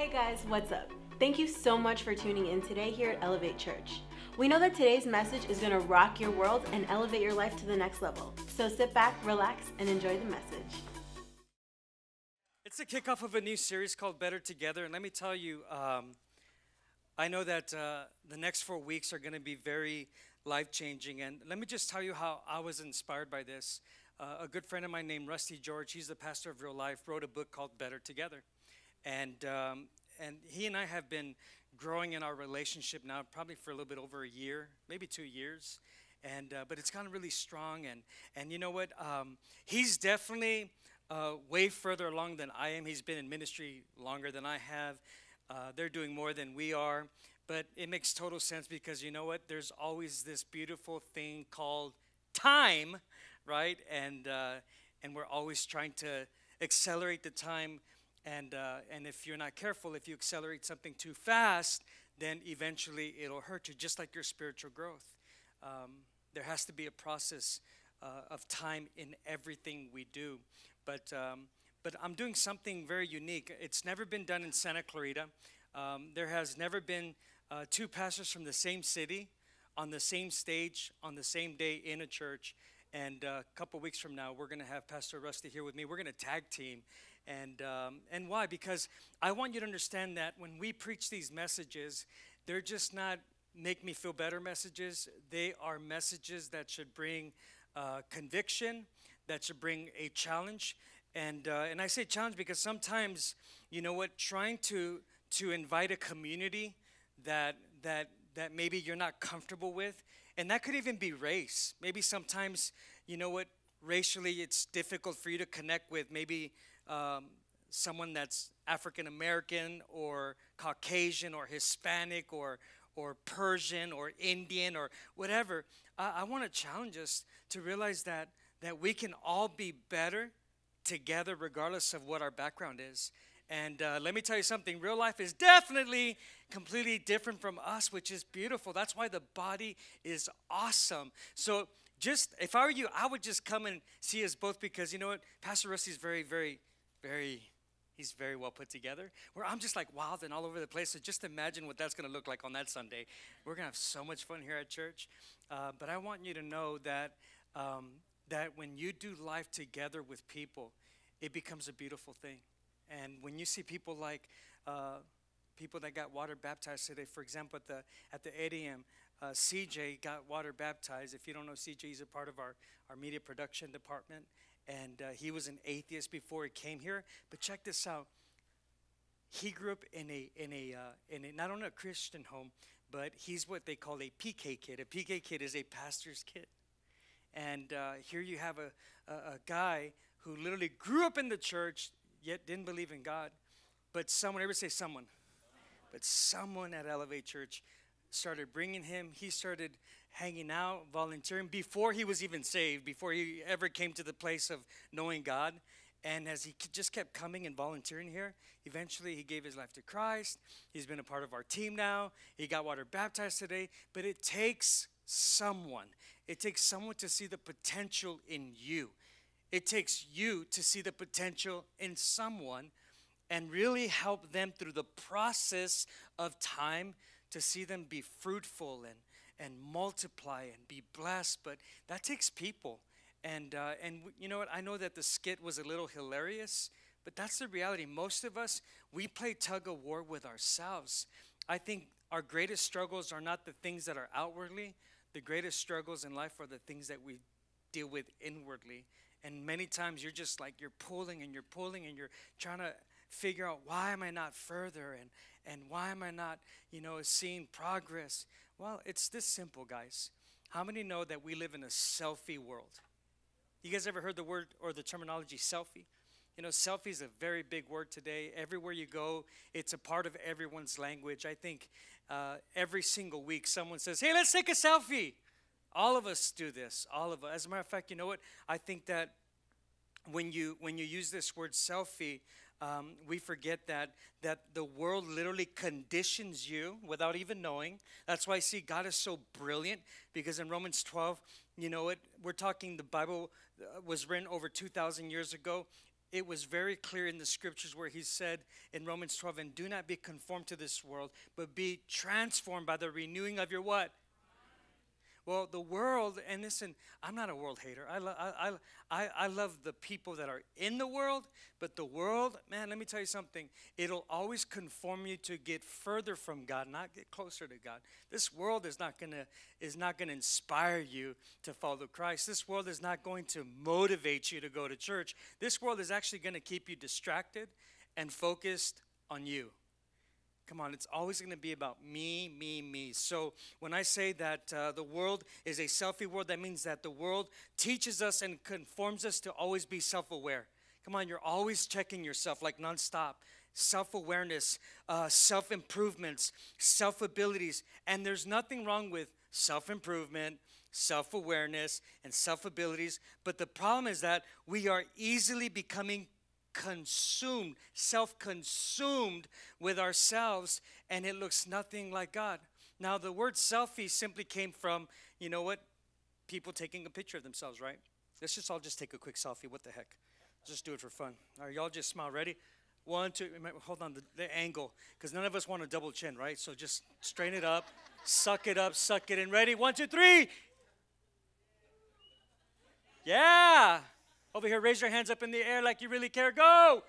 Hey guys, what's up? Thank you so much for tuning in today here at Elevate Church. We know that today's message is going to rock your world and elevate your life to the next level. So sit back, relax, and enjoy the message. It's the kickoff of a new series called Better Together. And let me tell you, um, I know that uh, the next four weeks are going to be very life changing. And let me just tell you how I was inspired by this. Uh, a good friend of mine named Rusty George, he's the pastor of Real Life, wrote a book called Better Together. And, um, and he and I have been growing in our relationship now probably for a little bit over a year, maybe two years. And, uh, but it's gotten really strong. And, and you know what? Um, he's definitely uh, way further along than I am. He's been in ministry longer than I have. Uh, they're doing more than we are. But it makes total sense because you know what? There's always this beautiful thing called time, right? And, uh, and we're always trying to accelerate the time and, uh, and if you're not careful, if you accelerate something too fast, then eventually it'll hurt you, just like your spiritual growth. Um, there has to be a process uh, of time in everything we do. But, um, but I'm doing something very unique. It's never been done in Santa Clarita. Um, there has never been uh, two pastors from the same city on the same stage on the same day in a church. And uh, a couple weeks from now, we're going to have Pastor Rusty here with me. We're going to tag team and, um, and why? Because I want you to understand that when we preach these messages, they're just not make me feel better messages. They are messages that should bring uh, conviction, that should bring a challenge. And, uh, and I say challenge because sometimes, you know what, trying to, to invite a community that, that, that maybe you're not comfortable with, and that could even be race. Maybe sometimes, you know what, racially it's difficult for you to connect with. Maybe um, someone that's African American or Caucasian or Hispanic or or Persian or Indian or whatever, I, I want to challenge us to realize that that we can all be better together, regardless of what our background is. And uh, let me tell you something real life is definitely completely different from us, which is beautiful. That's why the body is awesome. So, just if I were you, I would just come and see us both because you know what? Pastor Rusty is very, very very he's very well put together. Where i'm just like wild and all over the place. So just imagine what that's going to look like on that sunday. We're going to have so much fun here at church. Uh, but i want you to know that um, that when you do life together with people it becomes a beautiful thing. And when you see people like uh, people that got water baptized today for example at the at the ADM, uh, CJ got water baptized. If you don't know CJ, he's a part of our, our media production department and uh, he was an atheist before he came here. But check this out. He grew up in a in a uh, in a, not only a Christian home, but he's what they call a PK kid. A PK kid is a pastor's kid, and uh, here you have a, a a guy who literally grew up in the church yet didn't believe in God. But someone, ever say someone, but someone at Elevate Church started bringing him. He started hanging out, volunteering before he was even saved, before he ever came to the place of knowing God. And as he just kept coming and volunteering here, eventually he gave his life to Christ. He's been a part of our team now. He got water baptized today. But it takes someone, it takes someone to see the potential in you. It takes you to see the potential in someone and really help them through the process of time to see them be fruitful and and multiply and be blessed, but that takes people. And, uh, and you know what? I know that the skit was a little hilarious, but that's the reality. Most of us, we play tug of war with ourselves. I think our greatest struggles are not the things that are outwardly, the greatest struggles in life are the things that we deal with inwardly. And many times you're just like, you're pulling and you're pulling and you're trying to figure out why am I not further and, and why am I not, you know, seeing progress? Well, it's this simple, guys. How many know that we live in a selfie world? You guys ever heard the word or the terminology selfie? You know, selfie is a very big word today. Everywhere you go, it's a part of everyone's language. I think uh, every single week someone says, hey, let's take a selfie. All of us do this. All of us. As a matter of fact, you know what? I think that when you when you use this word selfie, um, we forget that that the world literally conditions you without even knowing. That's why I see God is so brilliant because in Romans 12, you know it. We're talking the Bible uh, was written over 2,000 years ago. it was very clear in the scriptures where he said in Romans 12, and do not be conformed to this world, but be transformed by the renewing of your what? Well, the world, and listen, I'm not a world hater. I, lo- I, I, I love the people that are in the world, but the world, man, let me tell you something. It'll always conform you to get further from God, not get closer to God. This world is not gonna is not gonna inspire you to follow Christ. This world is not going to motivate you to go to church. This world is actually gonna keep you distracted and focused on you. Come on, it's always going to be about me, me, me. So when I say that uh, the world is a selfie world, that means that the world teaches us and conforms us to always be self aware. Come on, you're always checking yourself like nonstop. Self awareness, uh, self improvements, self abilities. And there's nothing wrong with self improvement, self awareness, and self abilities. But the problem is that we are easily becoming consumed, self consumed with ourselves, and it looks nothing like God. Now, the word selfie simply came from, you know what? People taking a picture of themselves, right? Let's just all just take a quick selfie. What the heck? Just do it for fun. All right, y'all just smile. Ready? One, two, hold on, the, the angle, because none of us want a double chin, right? So just straighten it up, suck it up, suck it in. Ready? One, two, three. Yeah. Over here, raise your hands up in the air like you really care. Go.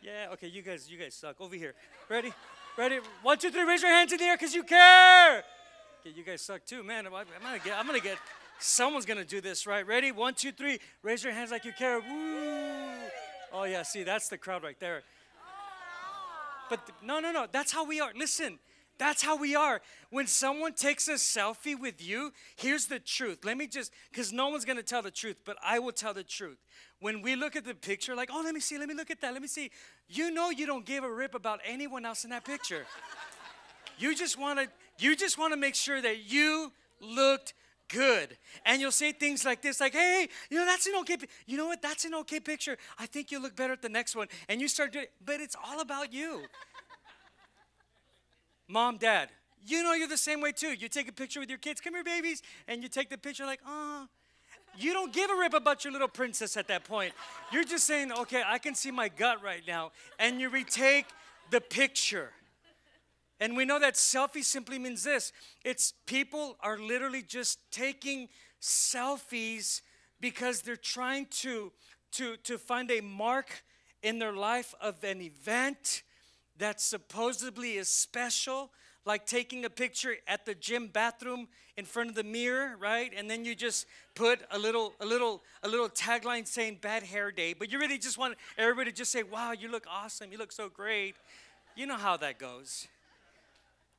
Yeah, okay, you guys, you guys suck. Over here. Ready? Ready? One, two, three, raise your hands in the air because you care. Okay, you guys suck too, man. I'm, I'm gonna get, I'm gonna get, someone's gonna do this, right? Ready? One, two, three, raise your hands like you care. Woo. Oh yeah, see, that's the crowd right there. But no, no, no, that's how we are. Listen, that's how we are. When someone takes a selfie with you, here's the truth. Let me just, because no one's going to tell the truth, but I will tell the truth. When we look at the picture, like, oh, let me see, let me look at that, let me see. You know you don't give a rip about anyone else in that picture. you just want to, you just want to make sure that you looked good. And you'll say things like this, like, hey, you know, that's an okay, you know what, that's an okay picture. I think you look better at the next one. And you start doing, but it's all about you. Mom, dad, you know you're the same way too. You take a picture with your kids, come here, babies, and you take the picture like, oh. You don't give a rip about your little princess at that point. You're just saying, okay, I can see my gut right now. And you retake the picture. And we know that selfie simply means this it's people are literally just taking selfies because they're trying to, to, to find a mark in their life of an event that supposedly is special, like taking a picture at the gym bathroom in front of the mirror, right? And then you just put a little, a little, a little tagline saying "Bad Hair Day," but you really just want everybody to just say, "Wow, you look awesome! You look so great." You know how that goes.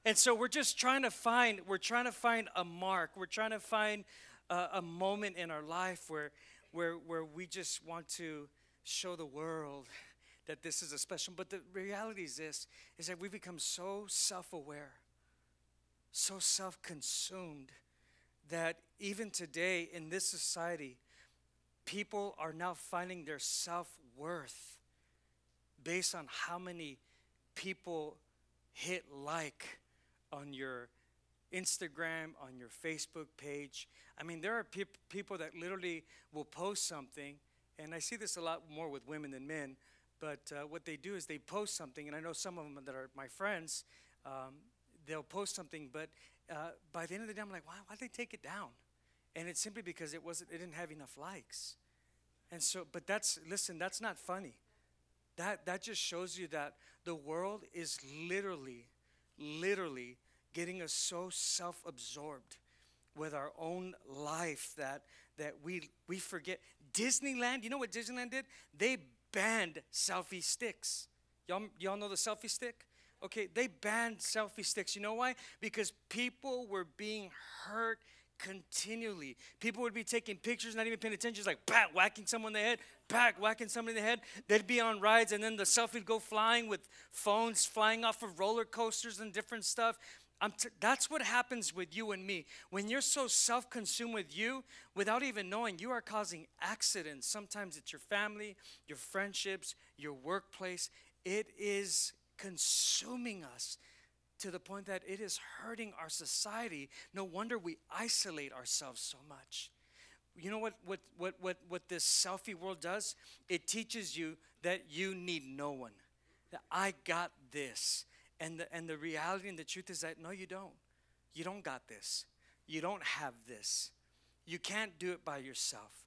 And so we're just trying to find, we're trying to find a mark. We're trying to find a, a moment in our life where, where, where we just want to show the world that this is a special. But the reality is this is that we've become so self-aware, so self-consumed that even today in this society, people are now finding their self-worth based on how many people hit like on your Instagram, on your Facebook page. I mean, there are pe- people that literally will post something, and I see this a lot more with women than men, but uh, what they do is they post something, and I know some of them that are my friends, um, they'll post something, but uh, by the end of the day, I'm like, why, why'd they take it down? And it's simply because it wasn't, it didn't have enough likes. And so, but that's, listen, that's not funny. That, that just shows you that the world is literally, literally getting us so self absorbed with our own life that, that we, we forget. Disneyland, you know what Disneyland did? They banned selfie sticks. Y'all, y'all know the selfie stick? Okay, they banned selfie sticks. You know why? Because people were being hurt continually. People would be taking pictures, not even paying attention, just like pat, whacking someone in the head, pat, whacking someone in the head. They'd be on rides, and then the selfie would go flying with phones flying off of roller coasters and different stuff. T- that's what happens with you and me. When you're so self consumed with you, without even knowing, you are causing accidents. Sometimes it's your family, your friendships, your workplace. It is consuming us to the point that it is hurting our society. No wonder we isolate ourselves so much. you know what, what, what, what, what this selfie world does? It teaches you that you need no one. That I got this. And the, and the reality and the truth is that no, you don't. You don't got this. You don't have this. You can't do it by yourself.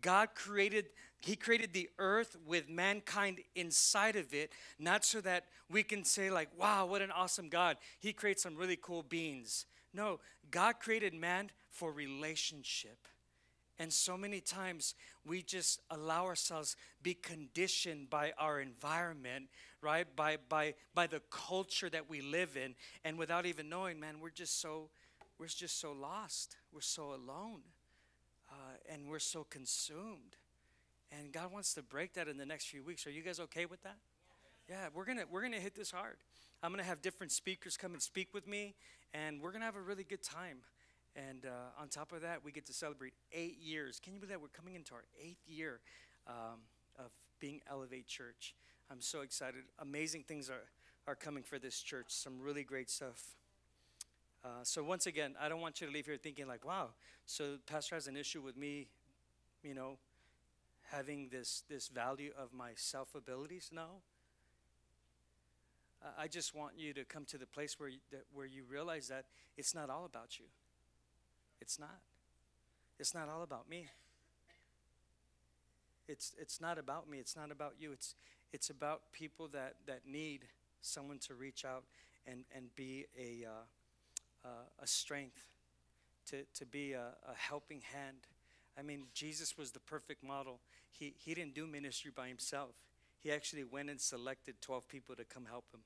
God created, He created the earth with mankind inside of it, not so that we can say, like, wow, what an awesome God. He creates some really cool beings. No, God created man for relationship. And so many times we just allow ourselves be conditioned by our environment, right? By by by the culture that we live in, and without even knowing, man, we're just so we're just so lost. We're so alone, uh, and we're so consumed. And God wants to break that in the next few weeks. Are you guys okay with that? Yeah, we're gonna we're gonna hit this hard. I'm gonna have different speakers come and speak with me, and we're gonna have a really good time. And uh, on top of that, we get to celebrate eight years. Can you believe that? We're coming into our eighth year um, of being Elevate Church. I'm so excited. Amazing things are, are coming for this church. Some really great stuff. Uh, so once again, I don't want you to leave here thinking like, "Wow, so pastor has an issue with me, you know, having this this value of my self abilities." No. I just want you to come to the place where you, that, where you realize that it's not all about you. It's not. It's not all about me. It's, it's not about me. It's not about you. It's, it's about people that, that need someone to reach out and, and be a, uh, uh, a strength, to, to be a, a helping hand. I mean, Jesus was the perfect model. He, he didn't do ministry by himself, he actually went and selected 12 people to come help him.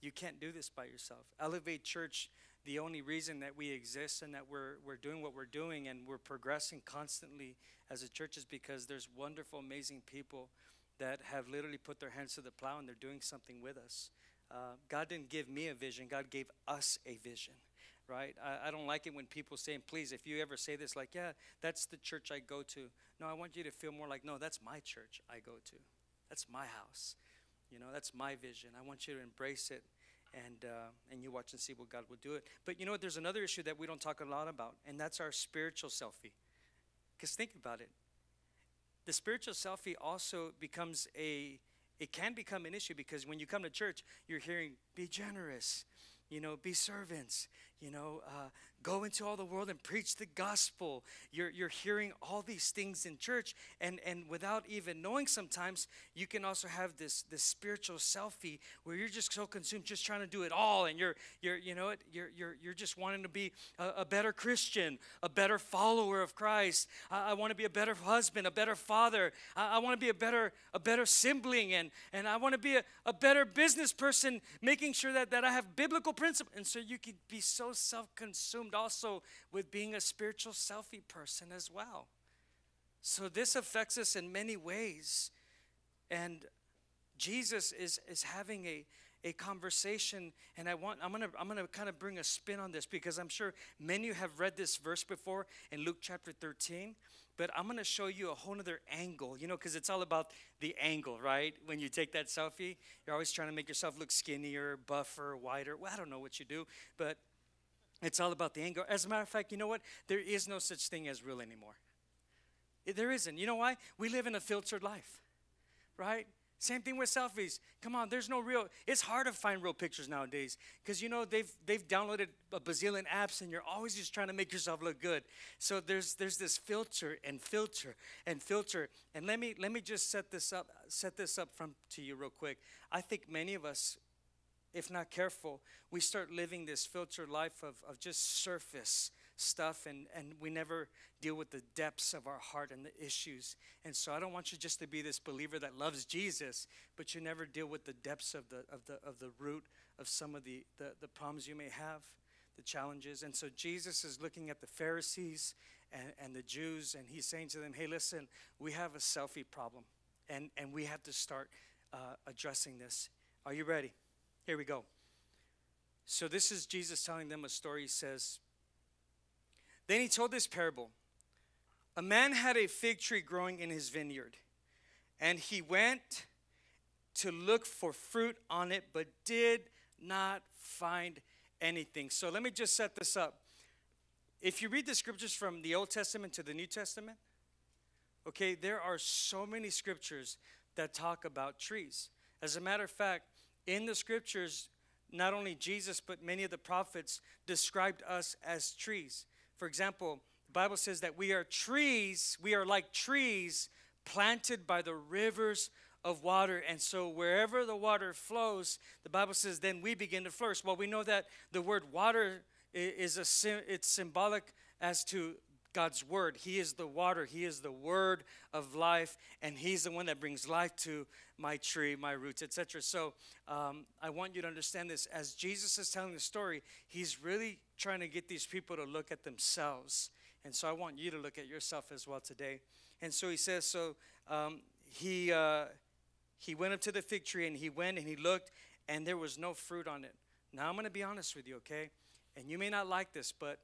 You can't do this by yourself. Elevate Church the only reason that we exist and that we're, we're doing what we're doing and we're progressing constantly as a church is because there's wonderful, amazing people that have literally put their hands to the plow and they're doing something with us. Uh, God didn't give me a vision, God gave us a vision, right? I, I don't like it when people say, please, if you ever say this, like, yeah, that's the church I go to. No, I want you to feel more like, no, that's my church I go to. That's my house. You know, that's my vision. I want you to embrace it and uh, and you watch and see what God will do it. But you know what? There's another issue that we don't talk a lot about, and that's our spiritual selfie. Because think about it, the spiritual selfie also becomes a it can become an issue because when you come to church, you're hearing be generous, you know, be servants, you know, uh, go into all the world and preach the gospel. You're, you're hearing all these things in church, and, and without even knowing, sometimes you can also have this, this spiritual selfie where you're just so consumed, just trying to do it all, and you're, you're you know, you're, you're, you're just wanting to be a, a better Christian, a better follower of Christ. I, I want to be a better husband, a better father. I, I want to be a better, a better sibling, and, and I want to be a, a better business person, making sure that, that I have biblical principles. And so you can be so self consumed also with being a spiritual selfie person as well. So this affects us in many ways. And Jesus is, is having a, a conversation and i want i'm gonna i'm gonna kind of bring a spin on this because i'm sure many have read this verse before in luke chapter 13 but i'm gonna show you a whole other angle you know because it's all about the angle right when you take that selfie you're always trying to make yourself look skinnier buffer wider well i don't know what you do but it's all about the angle. As a matter of fact, you know what? There is no such thing as real anymore. There isn't. You know why? We live in a filtered life, right? Same thing with selfies. Come on, there's no real. It's hard to find real pictures nowadays because you know they've they've downloaded a bazillion apps and you're always just trying to make yourself look good. So there's there's this filter and filter and filter. And let me let me just set this up set this up from to you real quick. I think many of us if not careful, we start living this filtered life of, of just surface stuff and, and we never deal with the depths of our heart and the issues. And so I don't want you just to be this believer that loves Jesus, but you never deal with the depths of the, of the, of the root of some of the, the, the problems you may have, the challenges. And so Jesus is looking at the Pharisees and, and the Jews and he's saying to them, hey, listen, we have a selfie problem and, and we have to start uh, addressing this. Are you ready? Here we go. So, this is Jesus telling them a story. He says, Then he told this parable A man had a fig tree growing in his vineyard, and he went to look for fruit on it, but did not find anything. So, let me just set this up. If you read the scriptures from the Old Testament to the New Testament, Okay, there are so many scriptures that talk about trees. As a matter of fact, in the scriptures, not only Jesus, but many of the prophets described us as trees. For example, the Bible says that we are trees, we are like trees planted by the rivers of water. And so wherever the water flows, the Bible says then we begin to flourish. Well, we know that the word water is a it's symbolic as to God's word. He is the water, He is the word of life, and He's the one that brings life to my tree, my roots, etc. So um, I want you to understand this. As Jesus is telling the story, He's really trying to get these people to look at themselves. And so I want you to look at yourself as well today. And so He says, so um, He. Uh, he went up to the fig tree and he went and he looked and there was no fruit on it. Now I'm going to be honest with you, okay? And you may not like this, but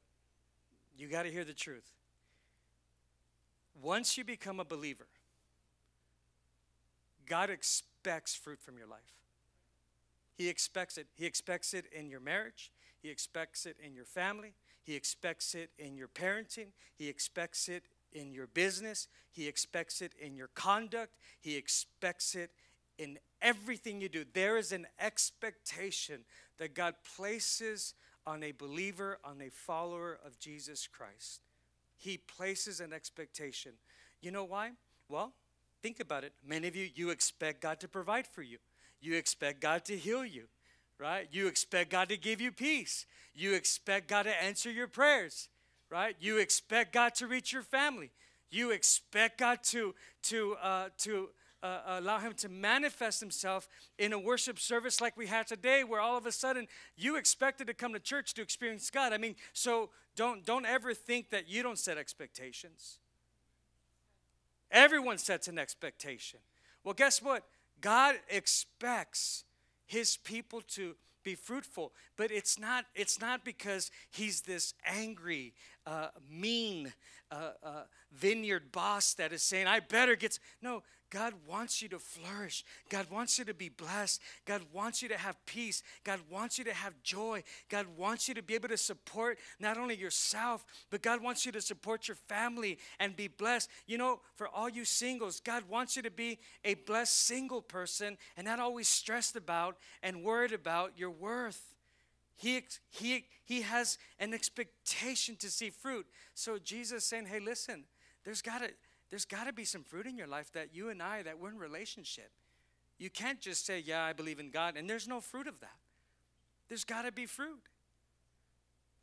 you got to hear the truth. Once you become a believer, God expects fruit from your life. He expects it. He expects it in your marriage. He expects it in your family. He expects it in your parenting. He expects it in your business. He expects it in your conduct. He expects it in everything you do. There is an expectation that God places on a believer, on a follower of Jesus Christ. He places an expectation. You know why? Well, think about it. Many of you, you expect God to provide for you, you expect God to heal you, right? You expect God to give you peace, you expect God to answer your prayers, right? You expect God to reach your family. You expect God to to uh, to uh, allow him to manifest himself in a worship service like we had today where all of a sudden you expected to come to church to experience god. I mean so don't don't ever think that you don't set expectations. Everyone sets an expectation. Well guess what? God expects his people to be fruitful but it's not it's not because he's this angry uh, mean uh, uh, vineyard boss that is saying i better get no God wants you to flourish. God wants you to be blessed. God wants you to have peace. God wants you to have joy. God wants you to be able to support not only yourself, but God wants you to support your family and be blessed. You know, for all you singles, God wants you to be a blessed single person and not always stressed about and worried about your worth. He, he, he has an expectation to see fruit. So Jesus saying, hey, listen, there's got to there's got to be some fruit in your life that you and I, that we're in relationship. You can't just say, Yeah, I believe in God, and there's no fruit of that. There's got to be fruit.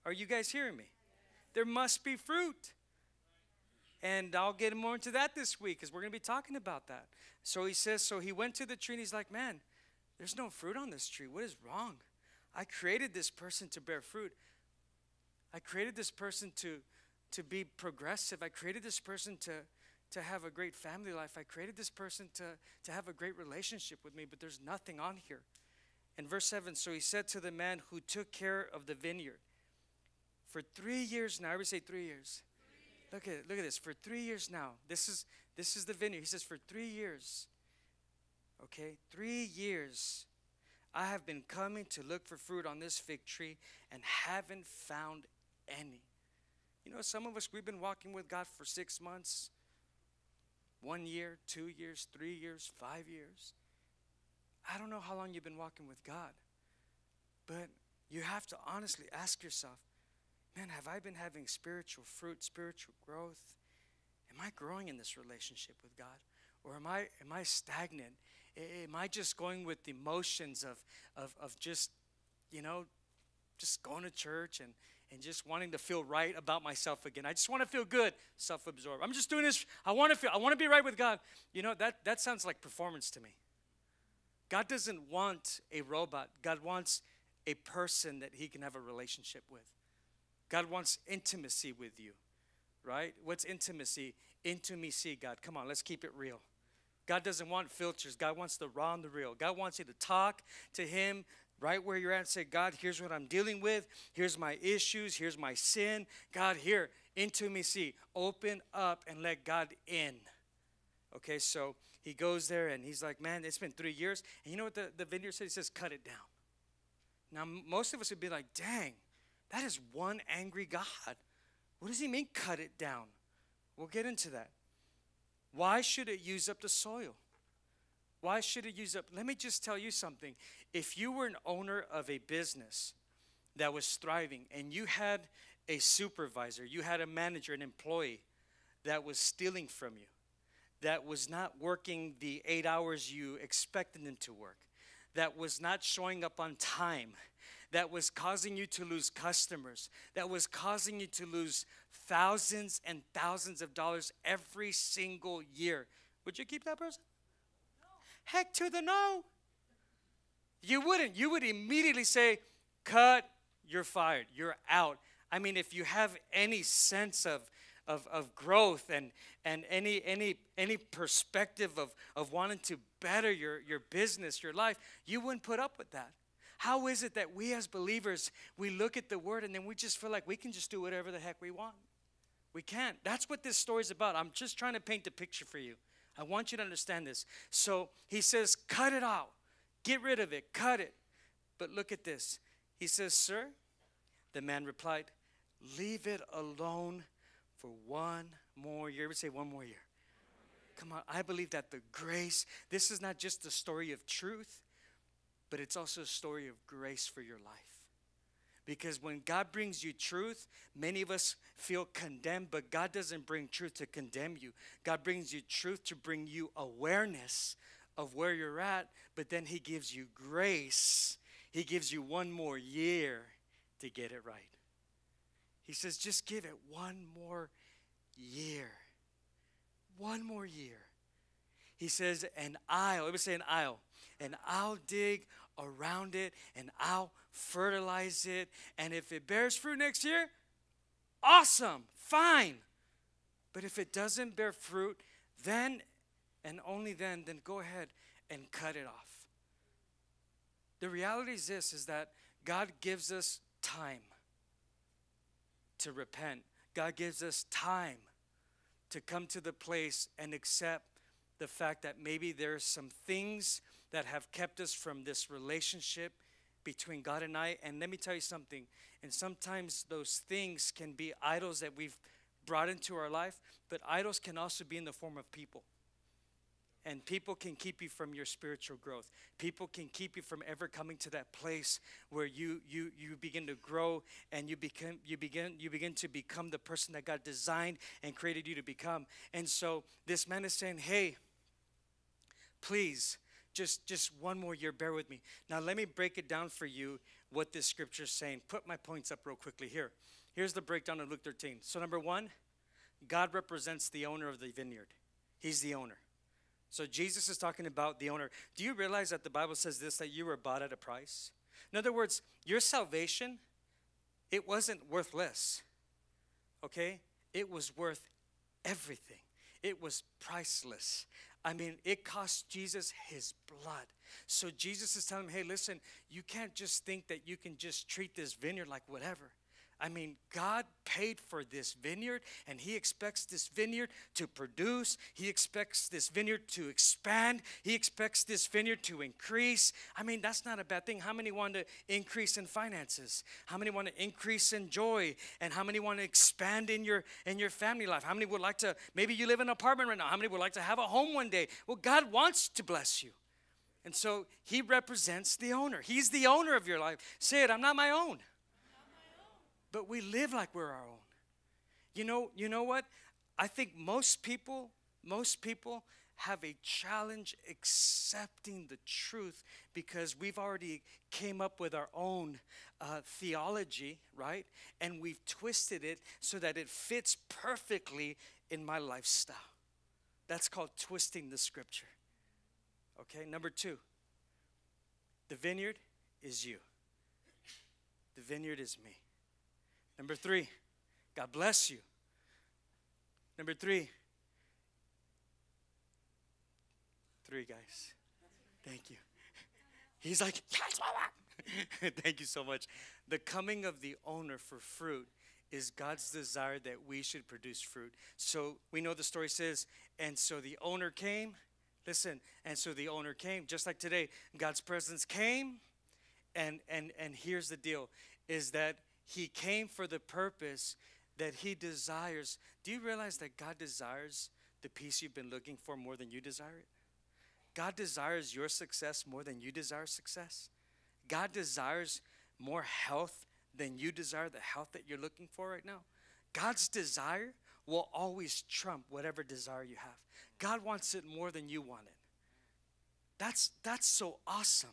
Are you guys hearing me? There must be fruit. And I'll get more into that this week because we're going to be talking about that. So he says, So he went to the tree and he's like, Man, there's no fruit on this tree. What is wrong? I created this person to bear fruit. I created this person to, to be progressive. I created this person to, to have a great family life. I created this person to, to have a great relationship with me, but there's nothing on here. In verse 7, so he said to the man who took care of the vineyard, for three years now, everybody say three years. Look at look at this. For three years now, this is this is the vineyard. He says, for three years. Okay, three years. I have been coming to look for fruit on this fig tree and haven't found any. You know, some of us, we've been walking with God for six months, one year, two years, three years, five years. I don't know how long you've been walking with God, but you have to honestly ask yourself man, have I been having spiritual fruit, spiritual growth? Am I growing in this relationship with God? Or am I, am I stagnant? Am I just going with the motions of, of, of just, you know, just going to church and, and just wanting to feel right about myself again. I just want to feel good, self-absorbed. I'm just doing this. I want to feel. I want to be right with God. You know that that sounds like performance to me. God doesn't want a robot. God wants a person that He can have a relationship with. God wants intimacy with you, right? What's intimacy? Intimacy, God. Come on, let's keep it real. God doesn't want filters. God wants the raw and the real. God wants you to talk to Him right where you're at and say, God, here's what I'm dealing with. Here's my issues. Here's my sin. God, here, intimacy. Open up and let God in. Okay, so he goes there and he's like, man, it's been three years. And you know what the, the vineyard says? He says, cut it down. Now, most of us would be like, dang, that is one angry God. What does he mean, cut it down? We'll get into that. Why should it use up the soil? Why should it use up? Let me just tell you something. If you were an owner of a business that was thriving and you had a supervisor, you had a manager, an employee that was stealing from you, that was not working the eight hours you expected them to work, that was not showing up on time, that was causing you to lose customers, that was causing you to lose thousands and thousands of dollars every single year, would you keep that person? Heck to the no. You wouldn't. You would immediately say, cut, you're fired, you're out. I mean, if you have any sense of, of, of growth and, and any, any, any perspective of, of wanting to better your, your business, your life, you wouldn't put up with that. How is it that we as believers, we look at the word and then we just feel like we can just do whatever the heck we want? We can't. That's what this story is about. I'm just trying to paint a picture for you. I want you to understand this. So he says, cut it out, get rid of it, cut it. But look at this. He says, Sir, the man replied, Leave it alone for one more year. Say one more year. Come on, I believe that the grace, this is not just a story of truth, but it's also a story of grace for your life. Because when God brings you truth, many of us feel condemned, but God doesn't bring truth to condemn you. God brings you truth to bring you awareness of where you're at, but then He gives you grace. He gives you one more year to get it right. He says, just give it one more year. One more year. He says, an aisle, let me say an aisle, and I'll dig around it and I'll fertilize it. And if it bears fruit next year, awesome, fine. But if it doesn't bear fruit, then and only then, then go ahead and cut it off. The reality is this is that God gives us time to repent. God gives us time to come to the place and accept the fact that maybe there's some things that have kept us from this relationship between God and I. And let me tell you something, and sometimes those things can be idols that we've brought into our life, but idols can also be in the form of people. And people can keep you from your spiritual growth. People can keep you from ever coming to that place where you you you begin to grow and you become you begin you begin to become the person that God designed and created you to become. And so this man is saying, "Hey, please, just just one more year bear with me now let me break it down for you what this scripture is saying put my points up real quickly here here's the breakdown of luke 13 so number one god represents the owner of the vineyard he's the owner so Jesus is talking about the owner. Do you realize that the Bible says this that you were bought at a price? In other words, your salvation, it wasn't worthless. Okay? It was worth everything. It was priceless. I mean, it cost Jesus his blood. So Jesus is telling him, hey, listen, you can't just think that you can just treat this vineyard like whatever. I mean, God paid for this vineyard, and He expects this vineyard to produce. He expects this vineyard to expand. He expects this vineyard to increase. I mean, that's not a bad thing. How many want to increase in finances? How many want to increase in joy? And how many want to expand in your in your family life? How many would like to? Maybe you live in an apartment right now. How many would like to have a home one day? Well, God wants to bless you. And so he represents the owner. He's the owner of your life. Say it, I'm not my own but we live like we're our own. You know, you know what? I think most people, most people have a challenge accepting the truth because we've already came up with our own uh, theology, right? And we've twisted it so that it fits perfectly in my lifestyle. That's called twisting the scripture. Okay, number two, the vineyard is you. The vineyard is me. Number three, God bless you. Number three, three guys. Thank you. He's like, Thank you so much. The coming of the owner for fruit is God's desire that we should produce fruit. So we know the story says, and so the owner came. Listen, and so the owner came, just like today, God's presence came, and and and here's the deal: is that he came for the purpose that He desires. Do you realize that God desires the peace you've been looking for more than you desire it? God desires your success more than you desire success. God desires more health than you desire the health that you're looking for right now. God's desire will always trump whatever desire you have. God wants it more than you want it. That's that's so awesome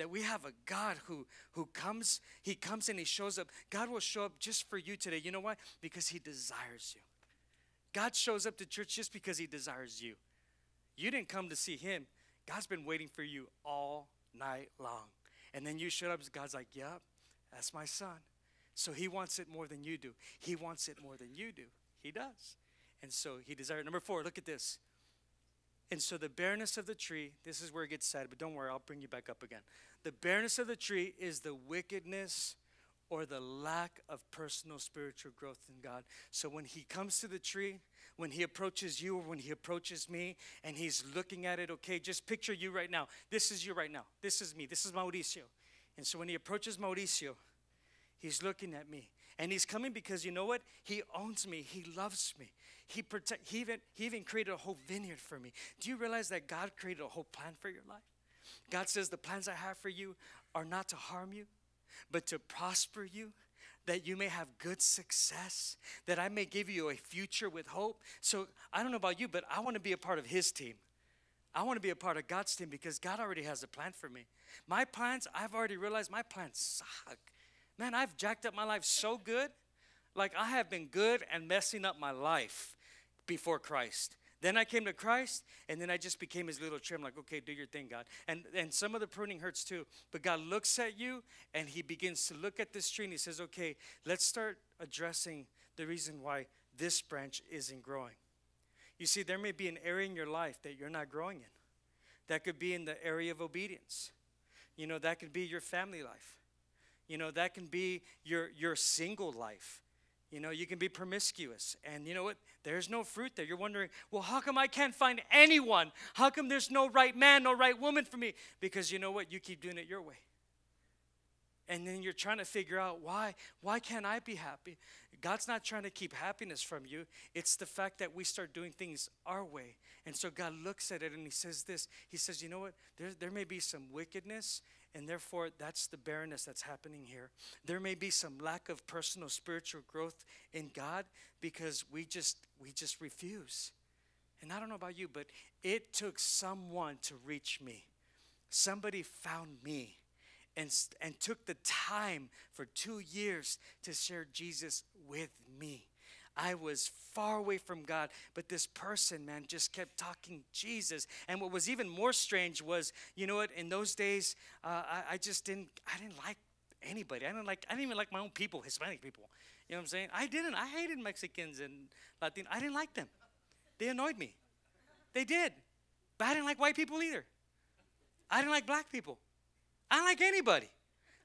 that we have a God who who comes, he comes and he shows up. God will show up just for you today. You know why? Because he desires you. God shows up to church just because he desires you. You didn't come to see him. God's been waiting for you all night long. And then you showed up, God's like, Yep, that's my son. So he wants it more than you do. He wants it more than you do. He does. And so he desired. Number four, look at this. And so the barrenness of the tree, this is where it gets sad, but don't worry, I'll bring you back up again. The barrenness of the tree is the wickedness or the lack of personal spiritual growth in God. So when he comes to the tree, when he approaches you or when he approaches me and he's looking at it, okay, just picture you right now. This is you right now. This is me. This is Mauricio. And so when he approaches Mauricio, he's looking at me. And he's coming because you know what? He owns me. He loves me. He protect he even he even created a whole vineyard for me. Do you realize that God created a whole plan for your life? God says the plans I have for you are not to harm you, but to prosper you, that you may have good success, that I may give you a future with hope. So I don't know about you, but I want to be a part of His team. I want to be a part of God's team because God already has a plan for me. My plans, I've already realized my plans suck. Man, I've jacked up my life so good. Like I have been good and messing up my life before Christ. Then I came to Christ, and then I just became his little trim, like, okay, do your thing, God. And, and some of the pruning hurts too. But God looks at you, and he begins to look at this tree, and he says, okay, let's start addressing the reason why this branch isn't growing. You see, there may be an area in your life that you're not growing in. That could be in the area of obedience. You know, that could be your family life. You know, that can be your, your single life. You know, you can be promiscuous. And you know what? There's no fruit there. You're wondering, well, how come I can't find anyone? How come there's no right man, no right woman for me? Because you know what? You keep doing it your way. And then you're trying to figure out why. Why can't I be happy? God's not trying to keep happiness from you. It's the fact that we start doing things our way. And so God looks at it and He says this He says, you know what? There, there may be some wickedness and therefore, that's the barrenness that's happening here. There may be some lack of personal spiritual growth in God because we just we just refuse. And I don't know about you, but it took someone to reach me. Somebody found me and, and took the time for two years to share Jesus with me. I was far away from God, but this person, man, just kept talking Jesus. And what was even more strange was, you know what? In those days, uh, I, I just didn't, I didn't like anybody. I didn't like, I didn't even like my own people, Hispanic people. You know what I'm saying? I didn't. I hated Mexicans and Latino. I didn't like them. They annoyed me. They did. But I didn't like white people either. I didn't like black people. I didn't like anybody.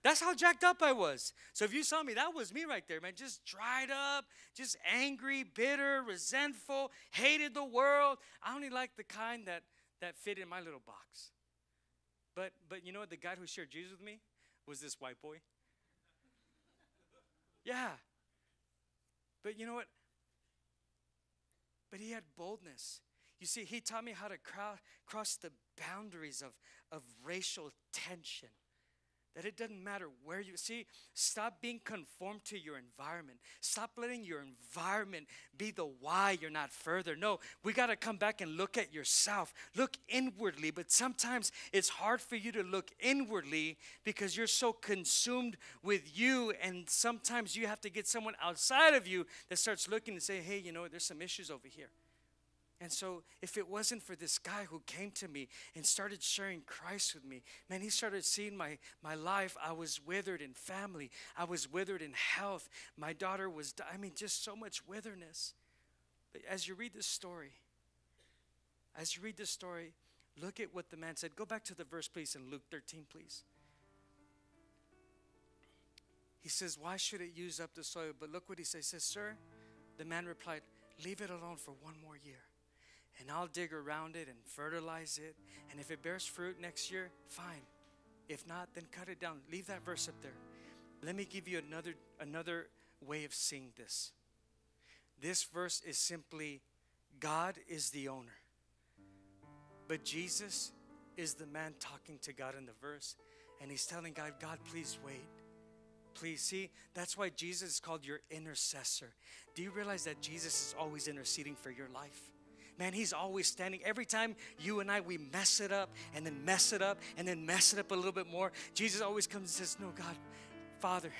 That's how jacked up I was. So if you saw me, that was me right there, man. Just dried up, just angry, bitter, resentful, hated the world. I only liked the kind that that fit in my little box. But but you know what? The guy who shared Jesus with me was this white boy. Yeah. But you know what? But he had boldness. You see, he taught me how to cross the boundaries of, of racial tension that it doesn't matter where you see stop being conformed to your environment. Stop letting your environment be the why you're not further. No we got to come back and look at yourself. Look inwardly but sometimes it's hard for you to look inwardly because you're so consumed with you and sometimes you have to get someone outside of you that starts looking and say hey you know there's some issues over here and so, if it wasn't for this guy who came to me and started sharing Christ with me, man, he started seeing my, my life. I was withered in family, I was withered in health. My daughter was, I mean, just so much witherness. But as you read this story, as you read this story, look at what the man said. Go back to the verse, please, in Luke 13, please. He says, Why should it use up the soil? But look what he says. He says, Sir, the man replied, Leave it alone for one more year and I'll dig around it and fertilize it. And if it bears fruit next year, fine. If not, then cut it down. Leave that verse up there. Let me give you another another way of seeing this. This verse is simply God is the owner. But Jesus is the man talking to God in the verse. And he's telling God, God, please wait. Please see, that's why Jesus is called your intercessor. Do you realize that Jesus is always interceding for your life? Man, he's always standing. Every time you and I, we mess it up and then mess it up and then mess it up a little bit more, Jesus always comes and says, No, God, Father,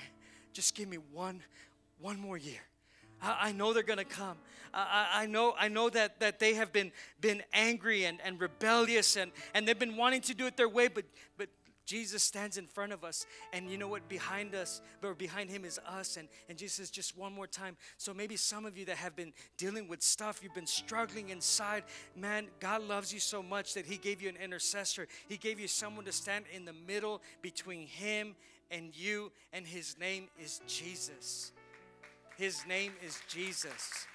just give me one, one more year. I, I know they're gonna come. I, I, know, I know that, that they have been, been angry and, and rebellious and, and they've been wanting to do it their way, but, but Jesus stands in front of us, and you know what? Behind us, but behind him is us. And, and Jesus says, just one more time. So maybe some of you that have been dealing with stuff, you've been struggling inside. Man, God loves you so much that he gave you an intercessor. He gave you someone to stand in the middle between him and you, and his name is Jesus. His name is Jesus.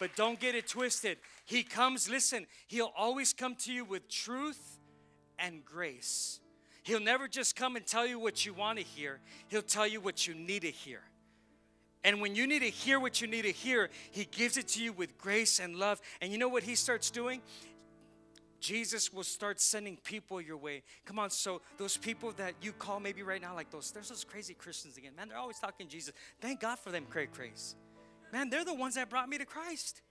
But don't get it twisted. He comes, listen, he'll always come to you with truth and grace. He'll never just come and tell you what you want to hear, He'll tell you what you need to hear. And when you need to hear what you need to hear, He gives it to you with grace and love. And you know what He starts doing? Jesus will start sending people your way. Come on, so those people that you call maybe right now, like those, there's those crazy Christians again. Man, they're always talking Jesus. Thank God for them cray craze. Man, they're the ones that brought me to Christ.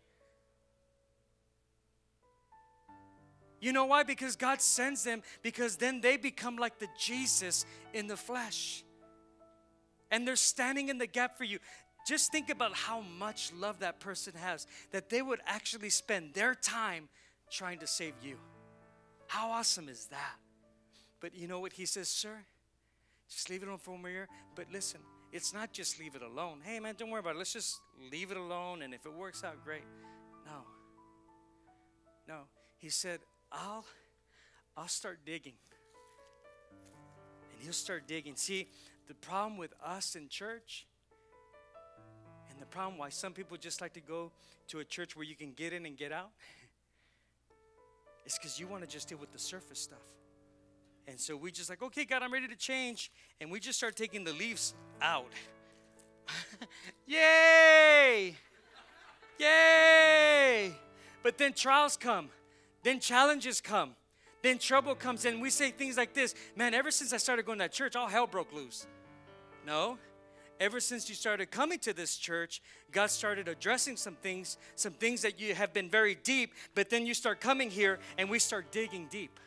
You know why? Because God sends them, because then they become like the Jesus in the flesh. And they're standing in the gap for you. Just think about how much love that person has, that they would actually spend their time trying to save you. How awesome is that? But you know what he says, sir? Just leave it alone for one year. But listen, it's not just leave it alone. Hey man, don't worry about it. Let's just leave it alone, and if it works out, great. No. No. He said, I'll I'll start digging. And he'll start digging. See, the problem with us in church, and the problem why some people just like to go to a church where you can get in and get out, is because you want to just deal with the surface stuff. And so we just like, okay, God, I'm ready to change. And we just start taking the leaves out. Yay! Yay! But then trials come. Then challenges come. Then trouble comes in. We say things like this Man, ever since I started going to that church, all hell broke loose. No. Ever since you started coming to this church, God started addressing some things, some things that you have been very deep, but then you start coming here and we start digging deep.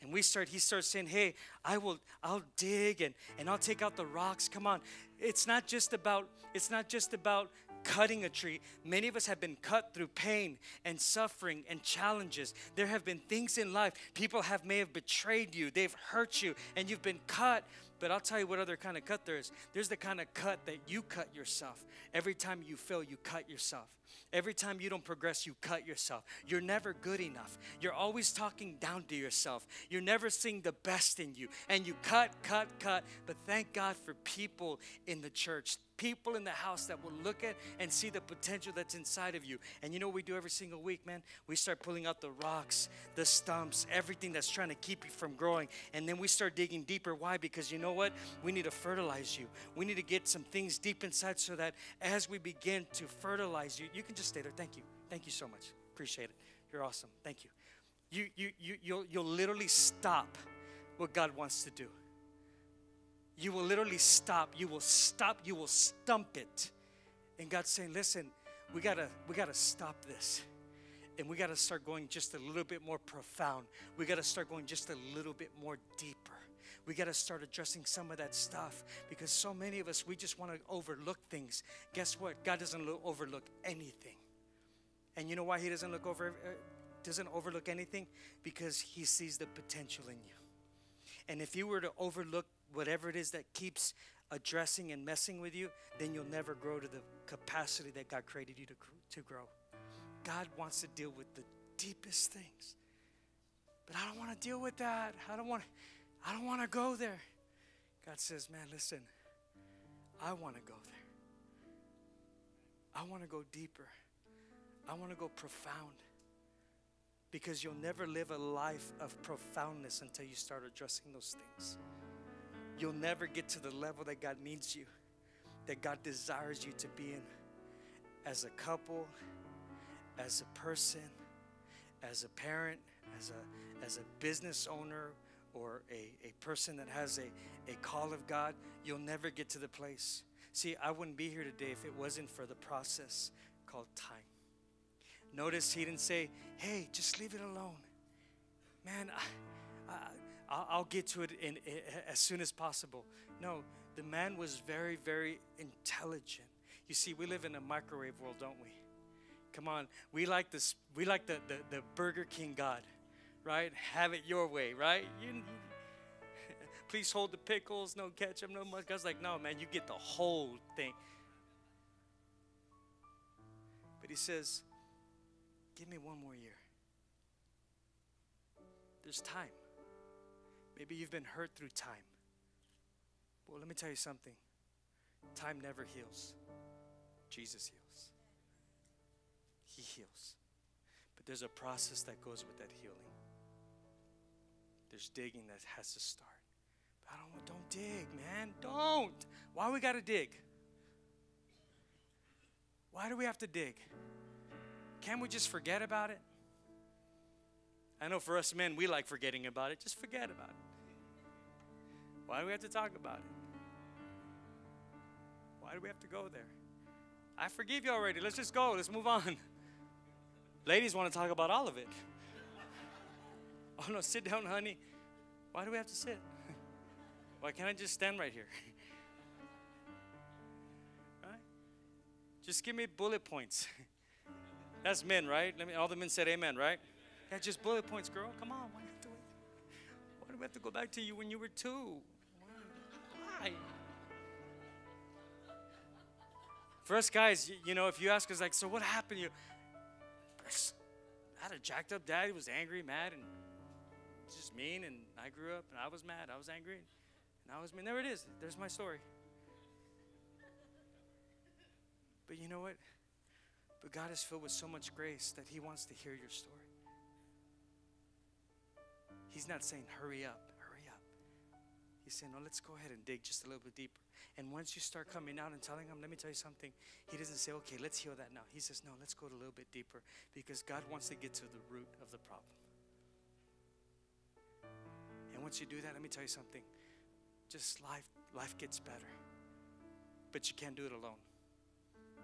And we start, he starts saying, Hey, I will, I'll dig and, and I'll take out the rocks. Come on. It's not just about, it's not just about cutting a tree. Many of us have been cut through pain and suffering and challenges. There have been things in life. People have may have betrayed you, they've hurt you, and you've been cut. But I'll tell you what other kind of cut there is. There's the kind of cut that you cut yourself. Every time you fail, you cut yourself. Every time you don't progress, you cut yourself. You're never good enough. You're always talking down to yourself. You're never seeing the best in you. And you cut, cut, cut. But thank God for people in the church people in the house that will look at and see the potential that's inside of you. And you know what we do every single week, man? We start pulling out the rocks, the stumps, everything that's trying to keep you from growing. And then we start digging deeper. Why? Because you know what? We need to fertilize you. We need to get some things deep inside so that as we begin to fertilize you, you can just stay there. Thank you. Thank you so much. Appreciate it. You're awesome. Thank you. You, you, you, you'll, you'll literally stop what God wants to do you will literally stop. You will stop. You will stump it. And God's saying, listen, we gotta, we gotta stop this. And we gotta start going just a little bit more profound. We gotta start going just a little bit more deeper. We gotta start addressing some of that stuff because so many of us, we just wanna overlook things. Guess what? God doesn't look, overlook anything. And you know why He doesn't look over, uh, doesn't overlook anything? Because He sees the potential in you. And if you were to overlook whatever it is that keeps addressing and messing with you, then you'll never grow to the capacity that God created you to, to grow. God wants to deal with the deepest things. But I don't want to deal with that. I don't want I don't want to go there. God says, "Man, listen. I want to go there. I want to go deeper. I want to go profound." Because you'll never live a life of profoundness until you start addressing those things you'll never get to the level that God needs you, that God desires you to be in, as a couple, as a person, as a parent, as a, as a business owner, or a, a person that has a, a call of God, you'll never get to the place. See, I wouldn't be here today if it wasn't for the process called time. Notice he didn't say, hey, just leave it alone. Man, I, will get to it in, in, as soon as possible. No, the man was very, very intelligent. You see, we live in a microwave world, don't we? Come on, we like this. We like the, the, the Burger King God, right? Have it your way, right? You, please hold the pickles, no ketchup, no mustard. God's like, no, man, you get the whole thing. But he says, give me one more year. There's time. Maybe you've been hurt through time. Well, let me tell you something time never heals, Jesus heals. He heals. But there's a process that goes with that healing. There's digging that has to start. But I don't don't dig, man. Don't. Why we gotta dig? Why do we have to dig? Can't we just forget about it? I know for us men, we like forgetting about it. Just forget about it. Why do we have to talk about it? Why do we have to go there? I forgive you already. Let's just go. Let's move on. Ladies want to talk about all of it. Oh no, sit down, honey. Why do we have to sit? Why can't I just stand right here? right? Just give me bullet points. That's men, right? Let me all the men said amen, right? Yeah, just bullet points, girl. Come on. Why, do, we, why do we have to go back to you when you were two? Why? For us guys, you know, if you ask us, like, so what happened? You, I had a jacked up dad. He was angry, mad, and just mean. And I grew up, and I was mad. I was angry, and I was mean. There it is. There's my story. But you know what? But God is filled with so much grace that He wants to hear your story. He's not saying, hurry up. Hurry up. He's saying, no, let's go ahead and dig just a little bit deeper. And once you start coming out and telling him, let me tell you something, he doesn't say, okay, let's heal that now. He says, no, let's go a little bit deeper because God wants to get to the root of the problem. Once you do that, let me tell you something. Just life, life gets better. But you can't do it alone.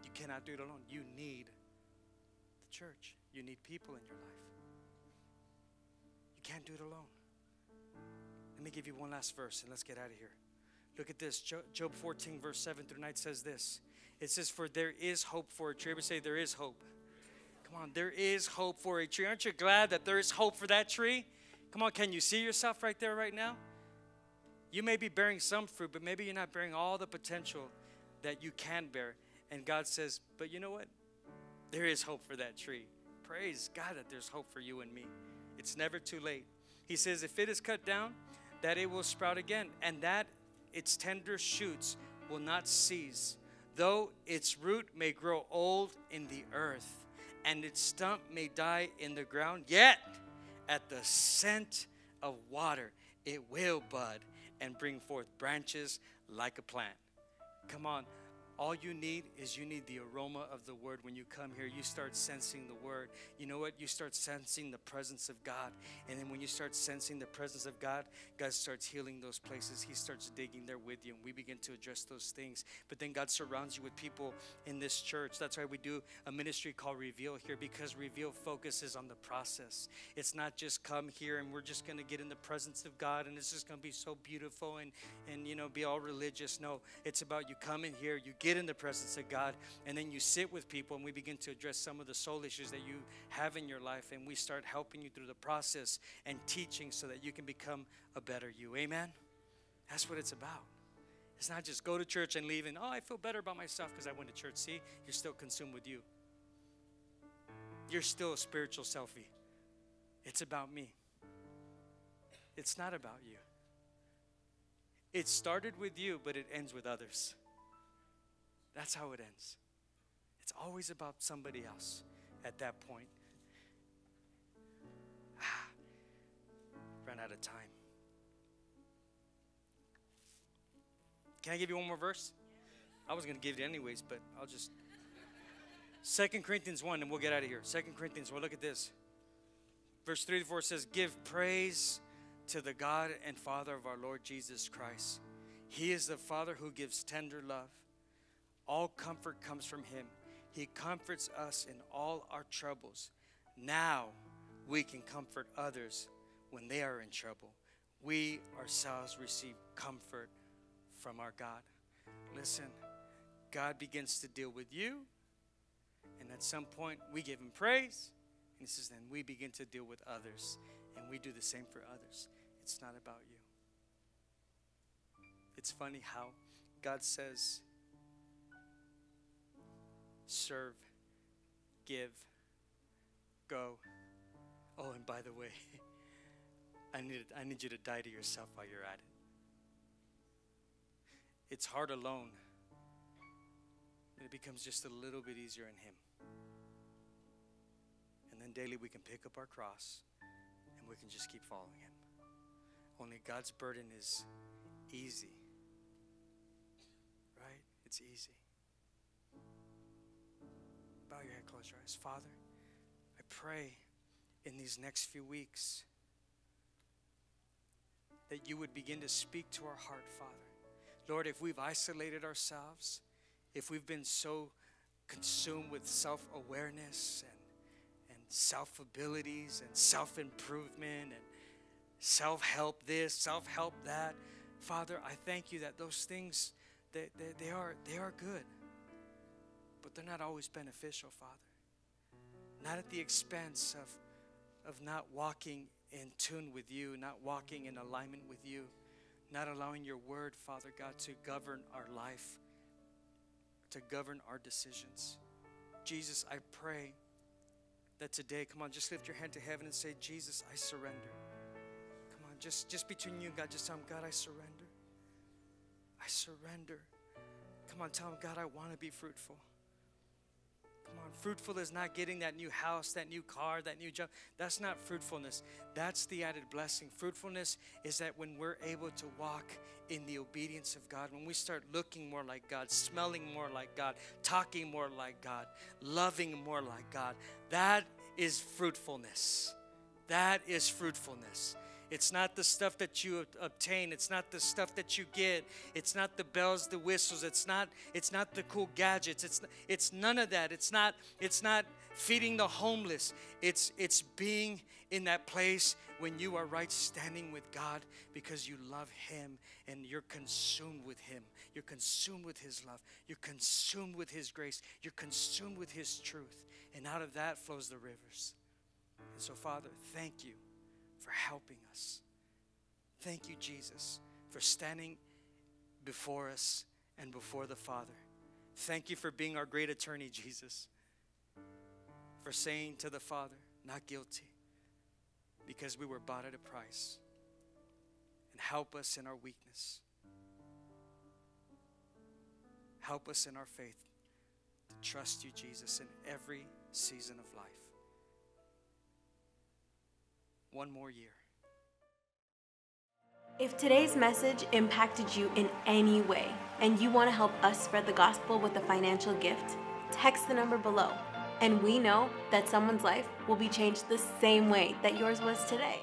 You cannot do it alone. You need the church. You need people in your life. You can't do it alone. Let me give you one last verse and let's get out of here. Look at this. Job 14, verse 7 through 9 says this. It says, For there is hope for a tree. Everybody say, There is hope. Come on, there is hope for a tree. Aren't you glad that there is hope for that tree? Come on, can you see yourself right there, right now? You may be bearing some fruit, but maybe you're not bearing all the potential that you can bear. And God says, But you know what? There is hope for that tree. Praise God that there's hope for you and me. It's never too late. He says, If it is cut down, that it will sprout again, and that its tender shoots will not cease, though its root may grow old in the earth, and its stump may die in the ground. Yet, at the scent of water, it will bud and bring forth branches like a plant. Come on, all you need is you need the aroma of the word. When you come here, you start sensing the word. You know what? You start sensing the presence of God. And then when you start sensing the presence of God, God starts healing those places. He starts digging there with you. And we begin to address those things. But then God surrounds you with people in this church. That's why we do a ministry called Reveal here because Reveal focuses on the process. It's not just come here and we're just going to get in the presence of God and it's just going to be so beautiful and, and, you know, be all religious. No, it's about you come in here, you get in the presence of God, and then you sit with people and we begin to address some of the soul issues that you have in your life, and we start helping you through the process and teaching so that you can become a better you. Amen? That's what it's about. It's not just go to church and leave and, oh, I feel better about myself because I went to church. See, you're still consumed with you. You're still a spiritual selfie. It's about me. It's not about you. It started with you, but it ends with others. That's how it ends. It's always about somebody else at that point. Ah, ran out of time. Can I give you one more verse? I was going to give it anyways, but I'll just. Second Corinthians 1, and we'll get out of here. Second Corinthians 1, look at this. Verse 3 to 4 says, Give praise to the God and Father of our Lord Jesus Christ. He is the Father who gives tender love. All comfort comes from Him. He comforts us in all our troubles. Now we can comfort others when they are in trouble. We ourselves receive comfort from our God. Listen, God begins to deal with you, and at some point we give Him praise, and He says, then we begin to deal with others, and we do the same for others. It's not about you. It's funny how God says, serve, give, go. Oh, and by the way, I need, I need you to die to yourself while you're at it. It's hard alone, and it becomes just a little bit easier in Him. And then daily we can pick up our cross and we can just keep following Him. Only God's burden is easy. Right? It's easy. Bow your head, close your eyes. Father, I pray in these next few weeks that you would begin to speak to our heart, Father. Lord, if we've isolated ourselves, if we've been so consumed with self awareness and, and self abilities and self improvement and self help this, self help that, Father, I thank you that those things, they, they, they, are, they are good, but they're not always beneficial, Father. Not at the expense of, of not walking in tune with you, not walking in alignment with you, not allowing your word, Father God, to govern our life, to govern our decisions. Jesus, I pray that today, come on, just lift your hand to heaven and say, Jesus, I surrender. Come on, just, just between you and God, just tell him, God, I surrender. I surrender. Come on, tell him, God, I want to be fruitful. Come on, fruitful is not getting that new house, that new car, that new job. That's not fruitfulness. That's the added blessing. Fruitfulness is that when we're able to walk in the obedience of God, when we start looking more like God, smelling more like God, talking more like God, loving more like God, that is fruitfulness. That is fruitfulness. It's not the stuff that you obtain. It's not the stuff that you get. It's not the bells, the whistles. It's not. It's not the cool gadgets. It's. It's none of that. It's not. It's not feeding the homeless. It's. It's being in that place when you are right standing with God because you love Him and you're consumed with Him. You're consumed with His love. You're consumed with His grace. You're consumed with His truth. And out of that flows the rivers. And so, Father, thank you for helping us. Thank you, Jesus, for standing before us and before the Father. Thank you for being our great attorney, Jesus, for saying to the Father, not guilty, because we were bought at a price. And help us in our weakness. Help us in our faith to trust you, Jesus, in every season of life one more year. If today's message impacted you in any way and you want to help us spread the gospel with a financial gift, text the number below. And we know that someone's life will be changed the same way that yours was today.